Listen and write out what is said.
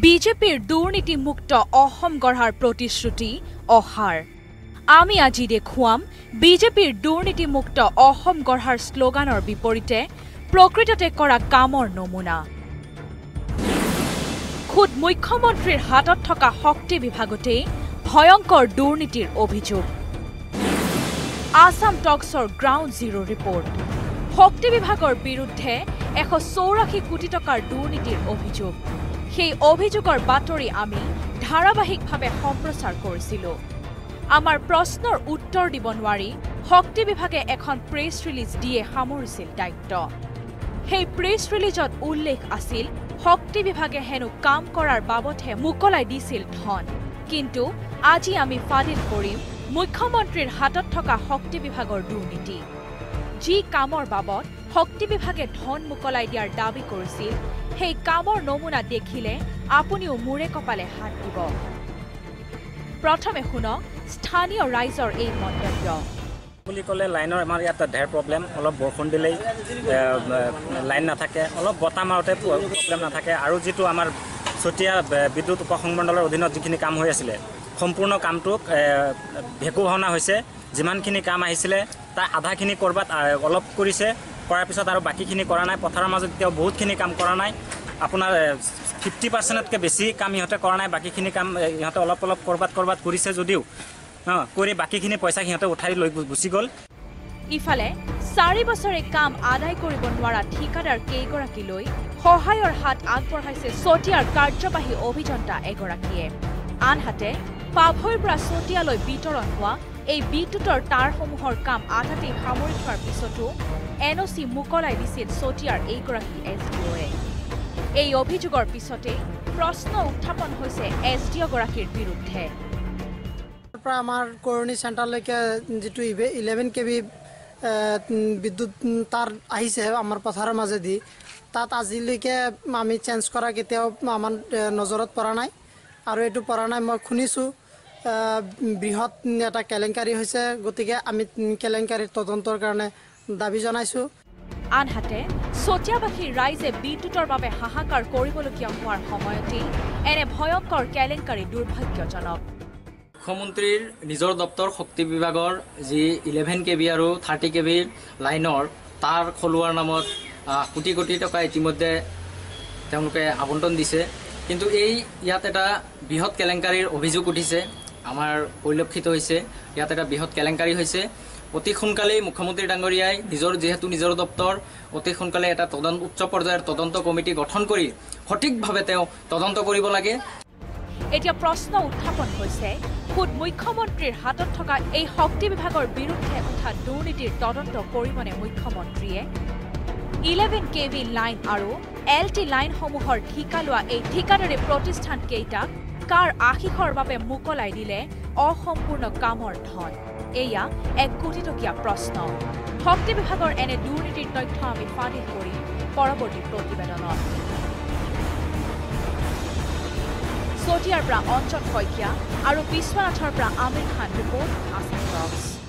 বিজেপিৰ দুৰ্নীতিমুক্ত অসম গঢ়াৰ প্ৰতিশ্ৰুতি অহাৰ। আমি আজি দেখুৱাম বিজেপিৰ দুৰ্নীতিমুক্ত অসম গঢ়াৰ শ্লোগানৰ বিপৰীতে প্ৰকৃততে কৰা কামৰ নমুনা। খোদ মুখ্যমন্ত্ৰীৰ হাতত থকা শক্তি বিভাগতেই ভয়ংকৰ দুৰ্নীতিৰ অভিযোগ। আছাম টক্সৰ গ্ৰাউণ্ড জিৰ' ৰিপৰ্ট। শক্তি বিভাগৰ বিৰুদ্ধে এশ চৌৰাশী কোটি টকাৰ দুৰ্নীতিৰ অভিযোগ। সেই অভিযোগৰ বাতৰি আমি ধাৰাবাহিকভাৱে সম্প্ৰচাৰ কৰিছিলো। আমাৰ প্ৰশ্নৰ উত্তৰ দিব নোৱাৰি শক্তি বিভাগে এখন প্ৰেছ ৰিলিজ দিয়ে সামৰিছিল দায়িত্ব। সেই প্ৰেছ ৰিলিজত উল্লেখ আছিল শক্তি বিভাগে হেনো কাম কৰাৰ বাবদহে মোকলাই দিছিল ধন। কিন্তু আজি আমি ফাদিল কৰিম মুখ্যমন্ত্ৰীৰ হাতত থকা শক্তি বিভাগৰ দুৰ্নীতি। যি কামৰ বাবদ শক্তি বিভাগে ধন মোকলাই দিয়াৰ দাবী কৰিছিল। সেই কামৰ নমুনা দেখিলে আপুনিও মূৰে কপালে হাত দিব। প্ৰথমে শুনক স্থানীয় ৰাইজৰ এই মন্তব্য। বুলি ক'লে লাইনৰ আমাৰ ইয়াত ঢেৰ প্ৰব্লেম অলপ বৰষুণ দিলেই লাইন নাথাকে অলপ বতাহ মাৰোঁতে প্ৰব্লেম নাথাকে। আৰু যিটো আমাৰ চতিয়া বিদ্যুৎ উপসংমণ্ডলৰ অধীনত যিখিনি কাম হৈ আছিলে সম্পূৰ্ণ কামটোক ভেকু ভাওনা হৈছে। যিমানখিনি কাম আহিছিলে তাৰ আধাখিনি ক'ৰবাত অলপ কৰিছে। কৰাৰ পিছত আৰু বাকীখিনি কৰা নাই। পথাৰৰ মাজত এতিয়াও বহুতখিনি কাম কৰা নাই। আপোনাৰ ফিফটি পাৰ্চেণ্টতকৈ বেছি কাম ইহঁতে কৰা নাই। বাকীখিনি কাম ইহঁতে অলপ অলপ ক'ৰবাত ক'ৰবাত কৰিছে যদিও অঁ কৰি বাকীখিনি পইচা সিহঁতে উঠাই লৈ গুচি গ'ল। ইফালে চাৰি বছৰে কাম আদায় কৰিব নোৱাৰা ঠিকাদাৰ কেইগৰাকীলৈ সহায়ৰ হাত আগবঢ়াইছে চতিয়াৰ কাৰ্যবাহী অভিযন্তা এগৰাকীয়ে। আনহাতে পাভৈৰ পৰা চতিয়ালৈ বিতৰণ হোৱা এই বিদ্যুতৰ তাঁৰসমূহৰ কাম আধাতেই সামৰি থোৱাৰ পিছতো এন অ' চি মোকলাই দিছিল চতিয়াৰ এইগৰাকী এছ ডি অ'য়ে। এই অভিযোগৰ পিছতেই প্ৰশ্ন উত্থাপন হৈছে এছ ডি অ'গৰাকীৰ বিৰুদ্ধে। তাৰ পৰা আমাৰ কৰণী চেণ্টাৰলৈকে যিটো ইলেভেন কে বি বিদ্যুৎ তাৰ আহিছে আমাৰ পথাৰৰ মাজেদি তাত আজিলৈকে আমি চেঞ্জ কৰা কেতিয়াও আমাৰ নজৰত পৰা নাই। আৰু এইটো পৰা নাই মই শুনিছোঁ। বৃহৎ এটা কেলেংকাৰী হৈছে। গতিকে আমি কেলেংকাৰীৰ তদন্তৰ কাৰণে দাবী জনাইছোঁ। আনহাতে চতিয়াবাসীৰ ৰাইজে বিদ্যুতৰ বাবে হাহাকাৰ কৰিবলগীয়া হোৱাৰ সময়তেই এনে ভয়ংকৰ কেলেংকাৰী দুৰ্ভাগ্যজনক। মুখ্যমন্ত্ৰীৰ নিজৰ দপ্তৰ শক্তি বিভাগৰ যি ইলেভেন কে বি আৰু থাৰ্টি কে বিৰ লাইনৰ তাৰ খলোৱাৰ নামত কোটি কোটি টকা ইতিমধ্যে তেওঁলোকে আবণ্টন দিছে। কিন্তু এই ইয়াত এটা বৃহৎ কেলেংকাৰীৰ অভিযোগ উঠিছে। আমাৰ পৰিলক্ষিত হৈছে ইয়াত এটা বৃহৎ কেলেংকাৰী হৈছে। অতি সোনকালেই মুখ্যমন্ত্ৰী ডাঙৰীয়াই নিজৰ যিহেতু নিজৰ দপ্তৰ অতি সোনকালে এটা তদন্ত উচ্চ পৰ্যায়ৰ তদন্ত কমিটি গঠন কৰি সঠিকভাৱে তেওঁ তদন্ত কৰিব লাগে। এতিয়া প্ৰশ্ন উত্থাপন হৈছে খোদ মুখ্যমন্ত্ৰীৰ হাতত থকা এই শক্তি বিভাগৰ বিৰুদ্ধে উঠা দুৰ্নীতিৰ তদন্ত কৰিবনে মুখ্যমন্ত্ৰীয়ে? ইলেভেন কে ভি লাইন আৰু এল টি লাইনসমূহৰ ঠিকা লোৱা এই ঠিকাদাৰী প্ৰতিষ্ঠান কেইটাক কাৰ আশীষৰ বাবে মোকলাই দিলে অসম্পূৰ্ণ কামৰ ধন। এয়া এক কোটিটকীয়া প্ৰশ্ন। শক্তি বিভাগৰ এনে দুৰ্নীতিৰ তথ্য আমি ফাদিল কৰিম পৰৱৰ্তী প্ৰতিবেদনত। চতিয়াৰ পৰা অঞ্চল শইকীয়া আৰু বিশ্বনাথৰ পৰা আমিৰ খান ৰিপৰ্ট টক্স।